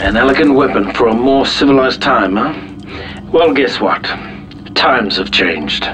An elegant weapon for a more civilized time, huh? Well, guess what? Times have changed.